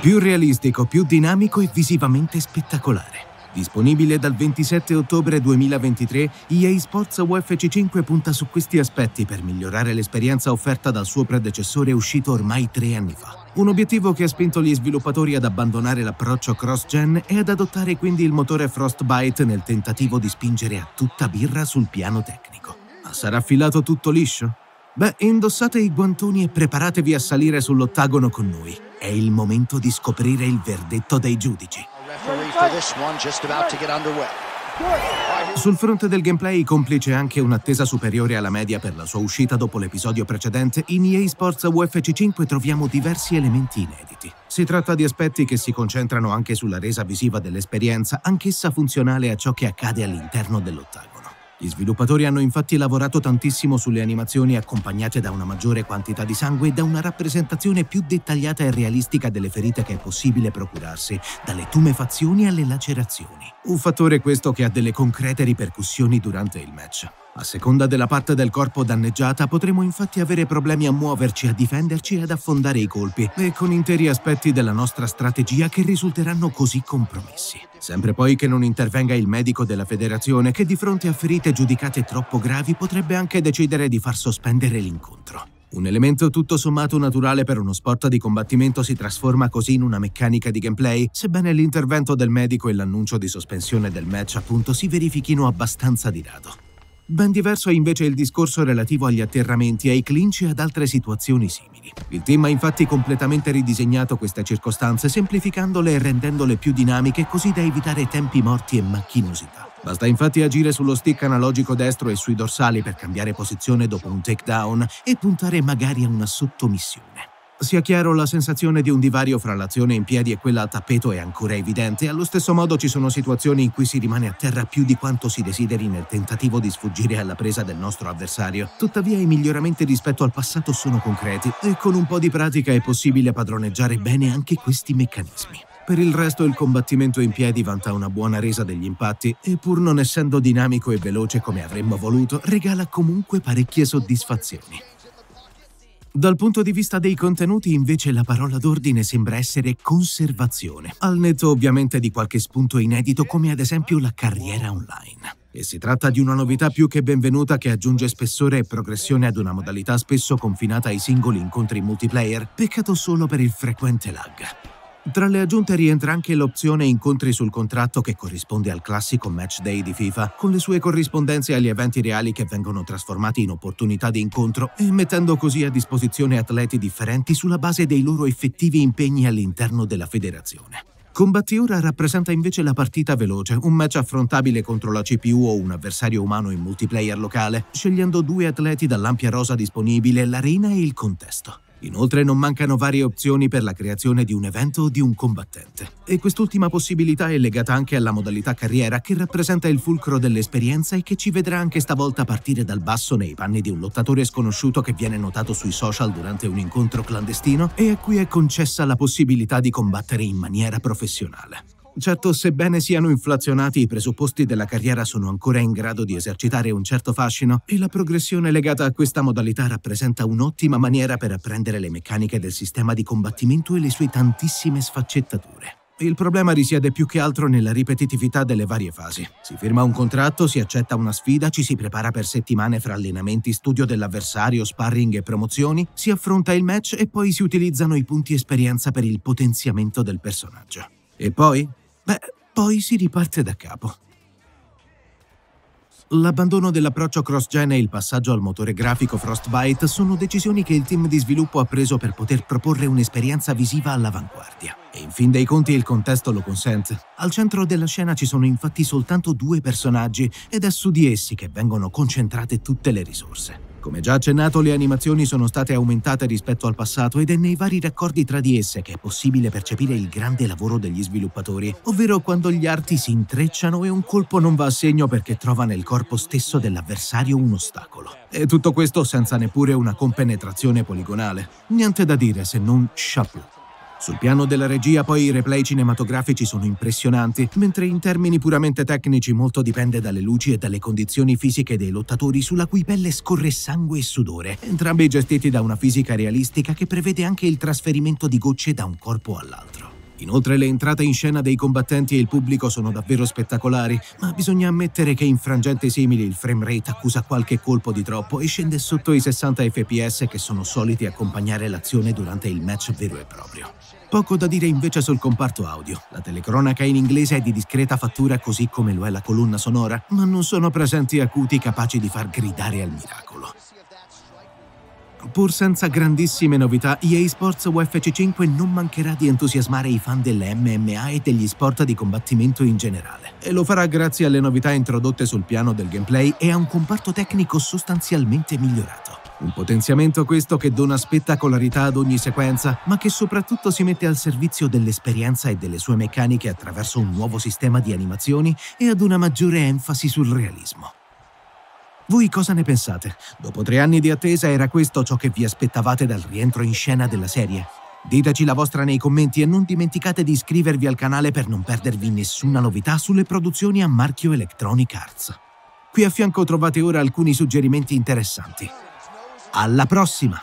Più realistico, più dinamico e visivamente spettacolare. Disponibile dal 27 ottobre 2023, EA Sports UFC 5 punta su questi aspetti per migliorare l'esperienza offerta dal suo predecessore uscito ormai tre anni fa. Un obiettivo che ha spinto gli sviluppatori ad abbandonare l'approccio cross-gen e ad adottare quindi il motore Frostbite nel tentativo di spingere a tutta birra sul piano tecnico. Ma sarà filato tutto liscio? Beh, indossate i guantoni e preparatevi a salire sull'ottagono con noi. È il momento di scoprire il verdetto dei giudici. Sul fronte del gameplay, complice anche un'attesa superiore alla media per la sua uscita dopo l'episodio precedente, in EA Sports UFC 5 troviamo diversi elementi inediti. Si tratta di aspetti che si concentrano anche sulla resa visiva dell'esperienza, anch'essa funzionale a ciò che accade all'interno dell'ottagono. Gli sviluppatori hanno infatti lavorato tantissimo sulle animazioni accompagnate da una maggiore quantità di sangue e da una rappresentazione più dettagliata e realistica delle ferite che è possibile procurarsi, dalle tumefazioni alle lacerazioni. Un fattore questo che ha delle concrete ripercussioni durante il match. A seconda della parte del corpo danneggiata potremo infatti avere problemi a muoverci, a difenderci e ad affondare i colpi, e con interi aspetti della nostra strategia che risulteranno così compromessi. Sempre poi che non intervenga il medico della federazione che di fronte a ferite giudicate troppo gravi potrebbe anche decidere di far sospendere l'incontro. Un elemento tutto sommato naturale per uno sport di combattimento si trasforma così in una meccanica di gameplay, sebbene l'intervento del medico e l'annuncio di sospensione del match appunto si verifichino abbastanza di rado. Ben diverso è invece il discorso relativo agli atterramenti, ai clinch e ad altre situazioni simili. Il team ha infatti completamente ridisegnato queste circostanze, semplificandole e rendendole più dinamiche così da evitare tempi morti e macchinosità. Basta infatti agire sullo stick analogico destro e sui dorsali per cambiare posizione dopo un takedown e puntare magari a una sottomissione. Sia chiaro, la sensazione di un divario fra l'azione in piedi e quella a tappeto è ancora evidente, allo stesso modo ci sono situazioni in cui si rimane a terra più di quanto si desideri nel tentativo di sfuggire alla presa del nostro avversario. Tuttavia i miglioramenti rispetto al passato sono concreti e con un po' di pratica è possibile padroneggiare bene anche questi meccanismi. Per il resto il combattimento in piedi vanta una buona resa degli impatti e pur non essendo dinamico e veloce come avremmo voluto, regala comunque parecchie soddisfazioni. Dal punto di vista dei contenuti, invece, la parola d'ordine sembra essere conservazione, al netto ovviamente di qualche spunto inedito come ad esempio la carriera online. E si tratta di una novità più che benvenuta che aggiunge spessore e progressione ad una modalità spesso confinata ai singoli incontri multiplayer, peccato solo per il frequente lag. Tra le aggiunte rientra anche l'opzione incontri sul contratto che corrisponde al classico match day di FIFA, con le sue corrispondenze agli eventi reali che vengono trasformati in opportunità di incontro e mettendo così a disposizione atleti differenti sulla base dei loro effettivi impegni all'interno della federazione. Combatti ora rappresenta invece la partita veloce, un match affrontabile contro la CPU o un avversario umano in multiplayer locale, scegliendo due atleti dall'ampia rosa disponibile, l'arena e il contesto. Inoltre non mancano varie opzioni per la creazione di un evento o di un combattente. E quest'ultima possibilità è legata anche alla modalità carriera che rappresenta il fulcro dell'esperienza e che ci vedrà anche stavolta partire dal basso nei panni di un lottatore sconosciuto che viene notato sui social durante un incontro clandestino e a cui è concessa la possibilità di combattere in maniera professionale. Certo, sebbene siano inflazionati, i presupposti della carriera sono ancora in grado di esercitare un certo fascino e la progressione legata a questa modalità rappresenta un'ottima maniera per apprendere le meccaniche del sistema di combattimento e le sue tantissime sfaccettature. Il problema risiede più che altro nella ripetitività delle varie fasi. Si firma un contratto, si accetta una sfida, ci si prepara per settimane fra allenamenti, studio dell'avversario, sparring e promozioni, si affronta il match e poi si utilizzano i punti esperienza per il potenziamento del personaggio. E poi? Beh, poi si riparte da capo. L'abbandono dell'approccio cross-gen e il passaggio al motore grafico Frostbite sono decisioni che il team di sviluppo ha preso per poter proporre un'esperienza visiva all'avanguardia. E in fin dei conti il contesto lo consente. Al centro della scena ci sono infatti soltanto due personaggi ed è su di essi che vengono concentrate tutte le risorse. Come già accennato, le animazioni sono state aumentate rispetto al passato ed è nei vari raccordi tra di esse che è possibile percepire il grande lavoro degli sviluppatori, ovvero quando gli arti si intrecciano e un colpo non va a segno perché trova nel corpo stesso dell'avversario un ostacolo. E tutto questo senza neppure una compenetrazione poligonale. Niente da dire se non chapeau. Sul piano della regia poi i replay cinematografici sono impressionanti, mentre in termini puramente tecnici molto dipende dalle luci e dalle condizioni fisiche dei lottatori sulla cui pelle scorre sangue e sudore, entrambi gestiti da una fisica realistica che prevede anche il trasferimento di gocce da un corpo all'altro. Inoltre le entrate in scena dei combattenti e il pubblico sono davvero spettacolari, ma bisogna ammettere che in frangenti simili il frame rate accusa qualche colpo di troppo e scende sotto i 60 fps che sono soliti accompagnare l'azione durante il match vero e proprio. Poco da dire invece sul comparto audio. La telecronaca in inglese è di discreta fattura così come lo è la colonna sonora, ma non sono presenti acuti capaci di far gridare al miracolo. Pur senza grandissime novità, EA Sports UFC 5 non mancherà di entusiasmare i fan delle MMA e degli sport di combattimento in generale. E lo farà grazie alle novità introdotte sul piano del gameplay e a un comparto tecnico sostanzialmente migliorato. Un potenziamento questo che dona spettacolarità ad ogni sequenza, ma che soprattutto si mette al servizio dell'esperienza e delle sue meccaniche attraverso un nuovo sistema di animazioni e ad una maggiore enfasi sul realismo. Voi cosa ne pensate? Dopo tre anni di attesa era questo ciò che vi aspettavate dal rientro in scena della serie? Diteci la vostra nei commenti e non dimenticate di iscrivervi al canale per non perdervi nessuna novità sulle produzioni a marchio Electronic Arts. Qui a fianco trovate ora alcuni suggerimenti interessanti. Alla prossima!